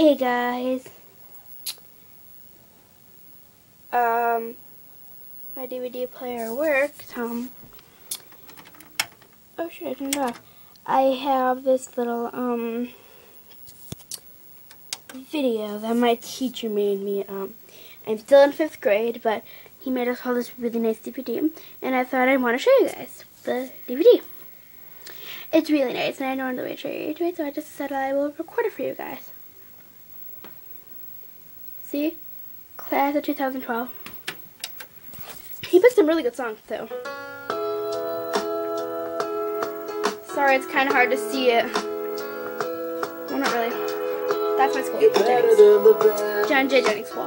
Hey guys. Um, my DVD player works. Um, oh shit, I turned it off. I have this little, um, video that my teacher made me. Um, I'm still in fifth grade, but he made us all this really nice DVD, and I thought I'd want to show you guys the DVD. It's really nice, and I know another way to show you it, so I just said I will record it for you guys. See? Class of 2012. He picked some really good songs, too. Sorry, it's kind of hard to see it. Well, not really. That's my school. Jennings. John J. Jennings School.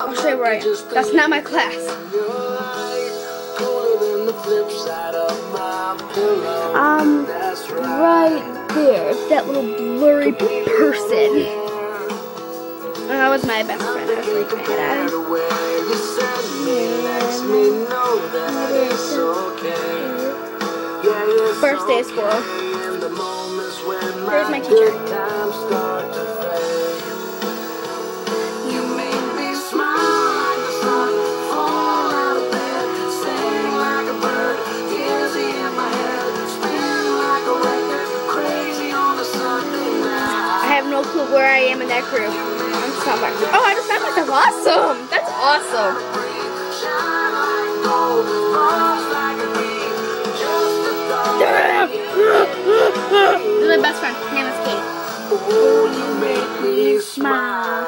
I'll show you where I am. That's not my class. Um, right there. That little blurry person. That was my best friend. I was like First day of school. Here's my teacher. I have no clue where I am in that group. I'm just not my Oh, I just found myself. Awesome. That's awesome. This is my best friend. Name is Kate. Smile.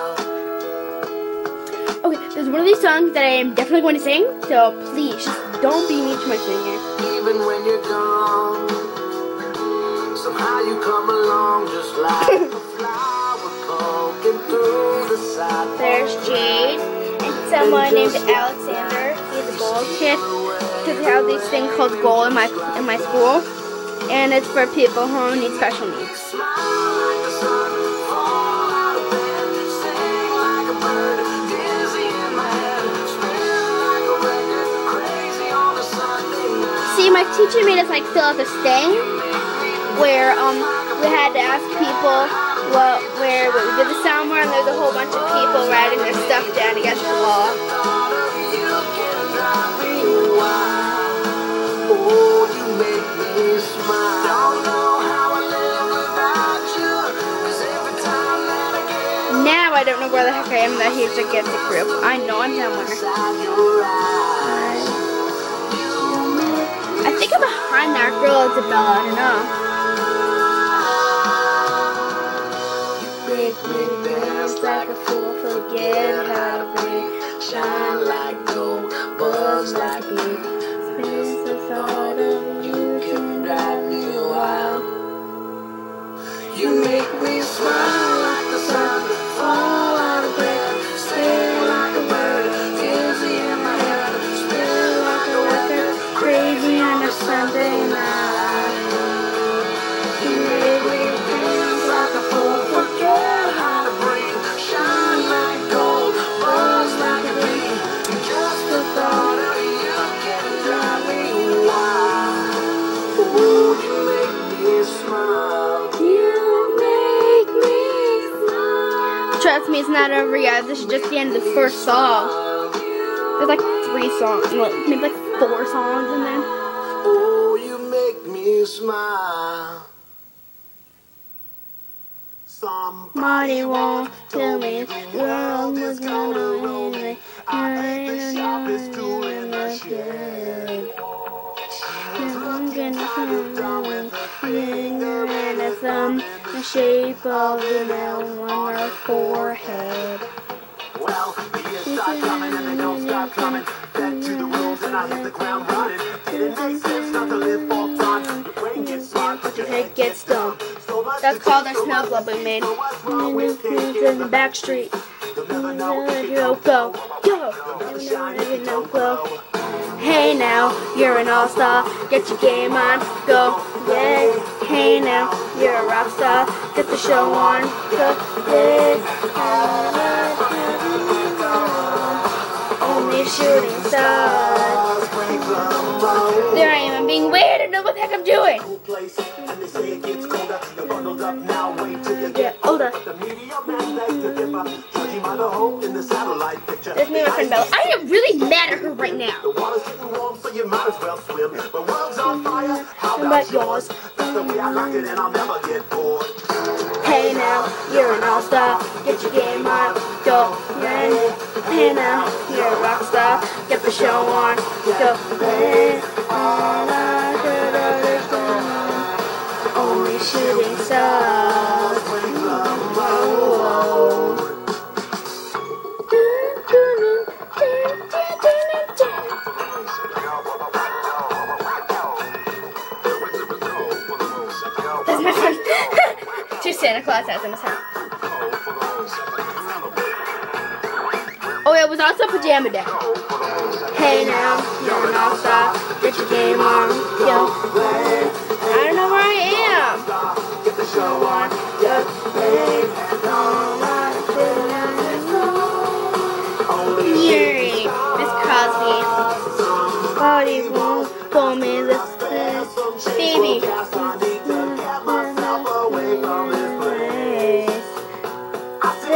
Okay, there's one of these songs that I am definitely going to sing, so please just don't be mean to my singing. Even when you're gone, somehow you come along just like There's Jade and someone named Alexander. He's a gold kid. Because we have this thing called gold in my in my school, and it's for people who need special needs. See, my teacher made us like fill out this thing where um we had to ask people what where we did the sound were, and there's a whole bunch of people writing their stuff down against the wall. Now I don't know where the heck I am in that huge gigantic group. I know I'm somewhere. I think I'm behind that girl Isabella. I don't know. Make me dance like a fool, forget how to breathe, shine like gold, buzz like me. Trust me, it's not over yet. This is just the end of the first song. There's like three songs, no, maybe like four songs in there. Oh, you make me smile. Somebody won't tell me the world was gonna. I ain't the sharpest tool in the shed. I'm gonna finger and a thumb, the shape of the nail on her forehead. Well, the years start coming and they don't stop coming. Back to the rules and I hit the ground running. Didn't make sense not to live for fun. Your brain gets smart, But your head gets dumb. That's called a snow globe we made. And the kids in the back street. Go, go, go. Never know, go. Hey now, you're an all-star. Get your game on, go. Yeah. Hey now, you're a rock star. Get the show on, Only shooting stars. There I am, I'm being weird. I don't know what the heck I'm doing. Get older. There's me my friend Bella. I am really mad at her right now. About yours? That's the way I it, I'll never get bored. Hey now, you're an all-star. Get your game on. Go play. Hey now, you're a rock star. Get the show on. Go play. All Hat. Oh, it was also pajama day. Hey now, you're an all-star. Get your game on. Play. I don't know where I am. Get the show on. Go play.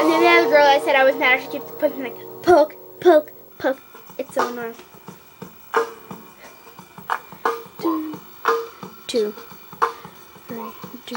And then the other girl I said I was mad she keeps pushing like poke, poke, poke. It's so annoying. Two, two, 就